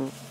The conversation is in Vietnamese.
Mm-hmm.